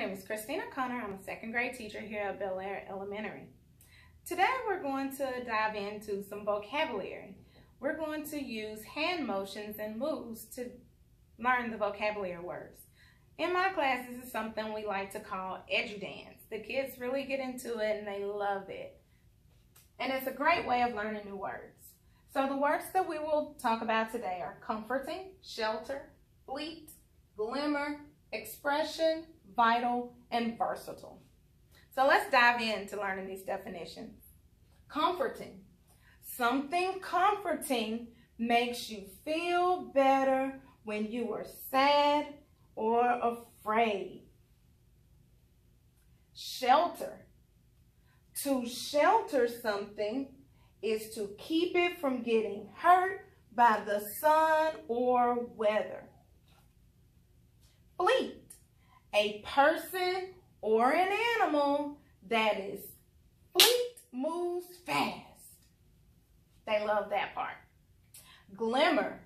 name is Kristina Conner. I'm a second grade teacher here at Bel Air Elementary. Today we're going to dive into some vocabulary. We're going to use hand motions and moves to learn the vocabulary words. In my class, this is something we like to call edudance. The kids really get into it and they love it. And it's a great way of learning new words. So the words that we will talk about today are comforting, shelter, fleet, glimmer, expression, vital, and versatile. So let's dive into learning these definitions. Comforting. Something comforting makes you feel better when you are sad or afraid. Shelter. To shelter something is to keep it from getting hurt by the sun or weather. Fleet, a person or an animal that is fleet, moves fast. They love that part. Glimmer,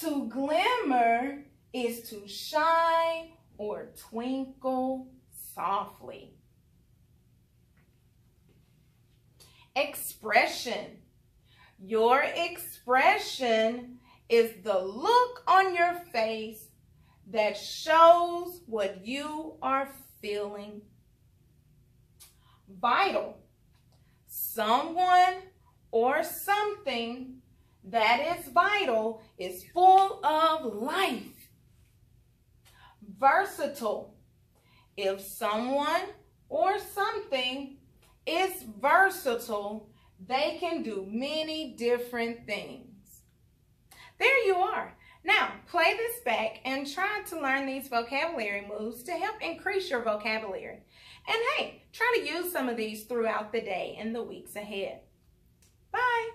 to glimmer is to shine or twinkle softly. Expression. Your expression is the look on your face that shows what you are feeling. Vital. Someone or something that is vital is full of life. Versatile. If someone or something is versatile, they can do many different things. There you are. Play this back and try to learn these vocabulary moves to help increase your vocabulary. And hey, try to use some of these throughout the day and the weeks ahead. Bye.